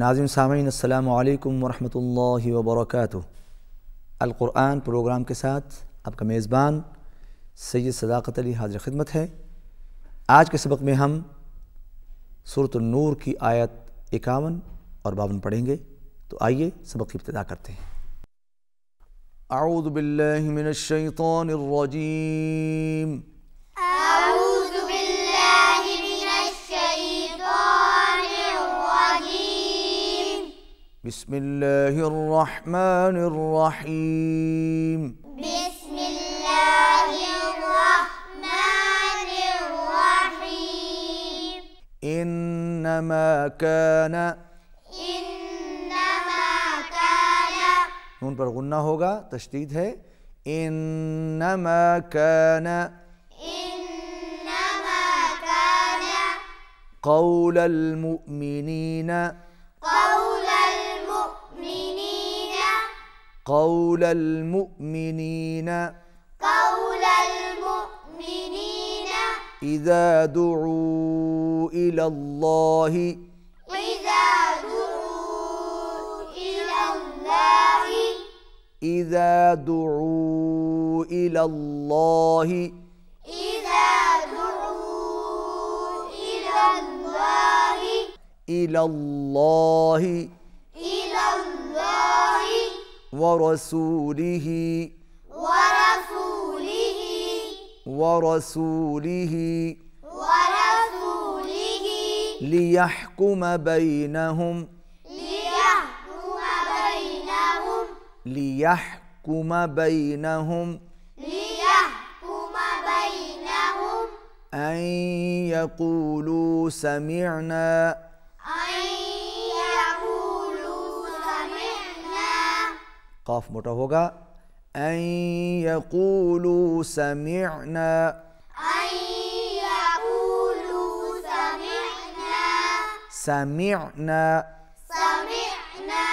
ناظرین سامعین، السلام علیکم ورحمۃ اللہ وبرکاتہ۔ القرآن پروگرام کے ساتھ آپ کا میزبان سید صداقت علی حاضر خدمت ہے۔ آج کے سبق میں ہم سورۃ النور کی آیت اکاون اور باون پڑھیں گے۔ تو آئیے سبق کی ابتدا کرتے ہیں۔ اعوذ باللہ من الشیطان الرجیم۔ بسم الله الرحمن الرحيم بسم الله الرحمن الرحيم إنما كان إنما كان नून पर गुन्ना होगा तशदीद है इन्नमा कान إنما كان قول المؤمنين قول المؤمنين قول المؤمنين إذا دعوا إلى الله إذا دعوا إلى الله إذا دعوا إلى الله إذا دعوا إلى الله إلى الله إلى الله ورسوله. ورسوله. ورسوله. ورسوله. ليحكم بينهم. ليحكم بينهم. ليحكم بينهم. ليحكم بينهم. أن يقولوا سمعنا. قاف मोटा होगा أن يقولوا سمعنا أن يقولوا سمعنا سمعنا سمعنا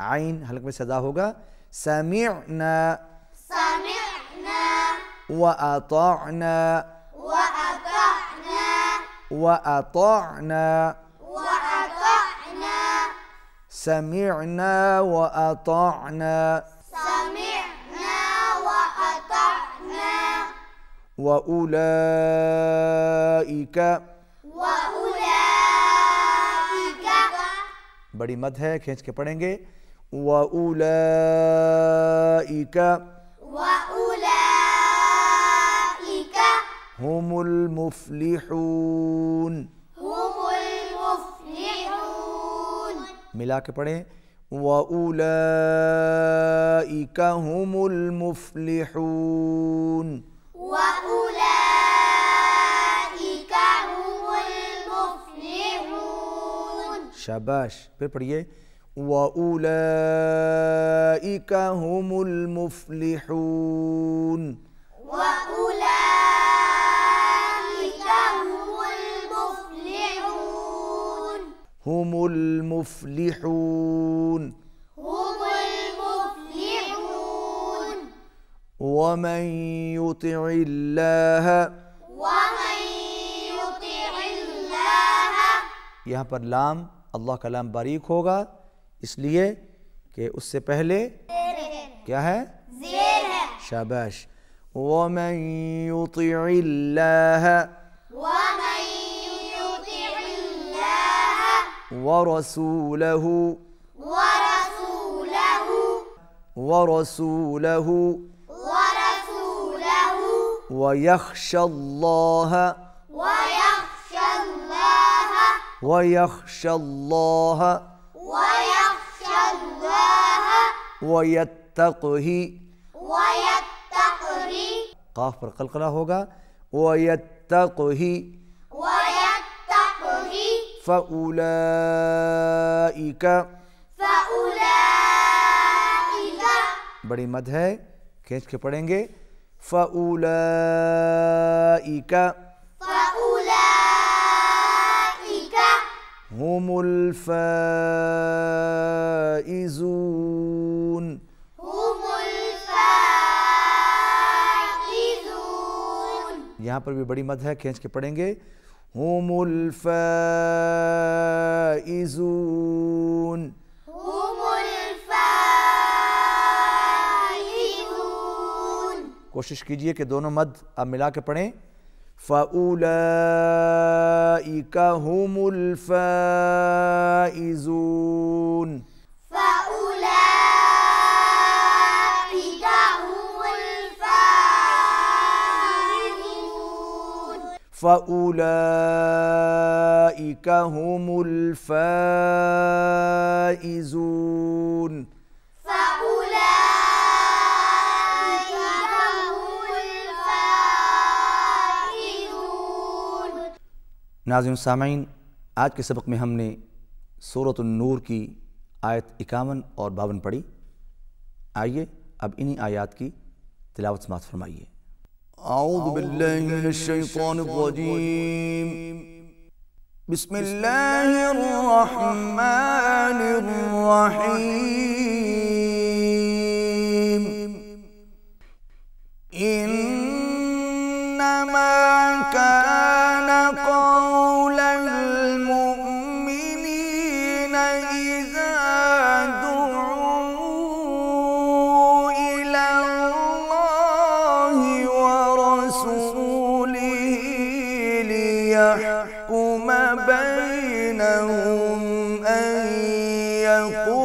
عين हल्क में सदा होगा سمعنا سمعنا وأطعنا وأطعنا وأطعنا وأطعنا سمعنا وأطعنا سمعنا وأطعنا وأولئك وأولئك बड़ी मद है खींच के पढ़ेंगे वउलाइक وأولئك هم المفلحون मिला के पढ़ें वउलाइक هم المفلحون وأولئك هم المفلحون शाबाश फिर पढ़िए वउलाइक هم المفلحون وأولئك هم المفلحون هم المفلحون ومن يطع الله ومن يطع الله यहाँ पर लाम अल्लाह का लाम बारीक होगा इसलिए कि उससे पहले क्या है زين है शाबाश वमन युतिइल्लाह ومن वरसूलहु ورسوله वरसूलहु ورسوله ويخشى الله ويخشى الله ويخشى الله ويخشى الله ويتقه ويتقه काफ पर कलकला होगा वयत्तक़हि فَأُولَائِكَ فَأُولَائِكَ بڑی مد ہے کھینچ کے پڑھیں گے۔ فَأُولَائِكَ فَأُولَائِكَ هُمُ الْفَائِزُونَ۔ هُمُ الْفَائِزُونَ یہاں پر بھی بڑی مد ہے کھینچ کے پڑھیں گے۔ هم الفائزون هم الفائزون कोशिश कीजिए कि दोनों मद आप मिला के पढ़ें फ़उलाइका हुमुल फ़ाइज़ून فَأُولَئِكَ هُمُ الْفَائِزُونَ ناظرین سامعین آج کے سبق میں ہم نے سورة النور کی آیت اکاون اور باون پڑھی۔ آئیے اب انہی آیات کی تلاوت سماعت فرمائیے۔ أعوذ بالله من الشيطان الرجيم. بسم الله الرحمن الرحيم. إنما كان قول المؤمنين إذا يقولوا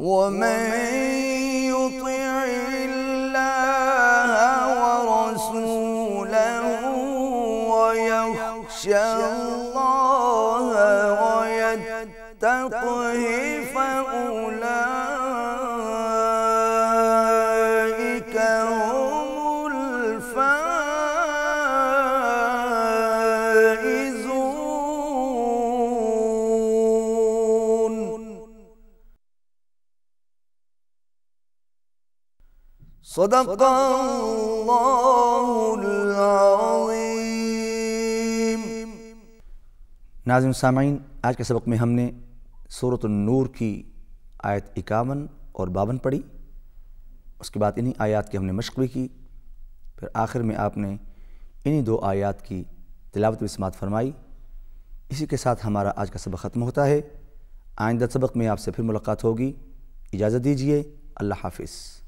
ومن يطع صدق اللہ العظیم ناظرین سامعین آج کے سبق میں ہم نے سورۃ النور کی آیت اکاون اور باون پڑھی اس کے بعد انہی آیات کی ہم نے مشق بھی کی پھر آخر میں آپ نے انہی دو آیات کی تلاوت بھی سماعت فرمائی اسی کے ساتھ ہمارا آج کا سبق ختم ہوتا ہے آئندہ سبق میں آپ سے پھر ملاقات ہوگی اجازت دیجیے اللہ حافظ